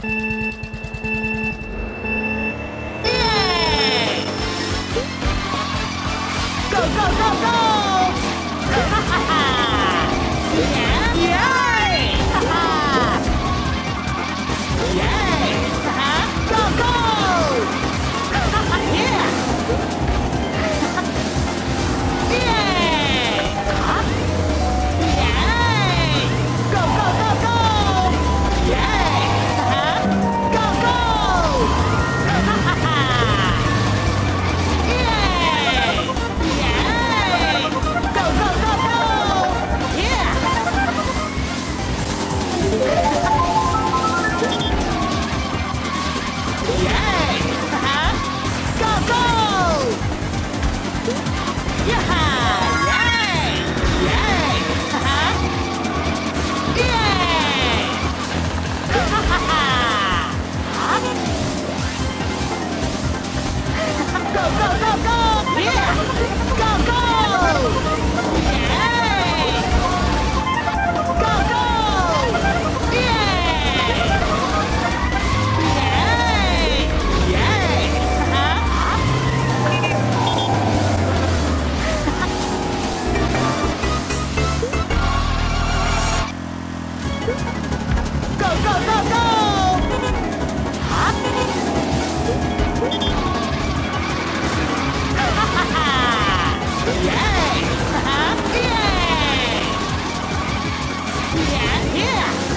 Go, go, go, go! go, go, go! Yeah! Yeah, yeah!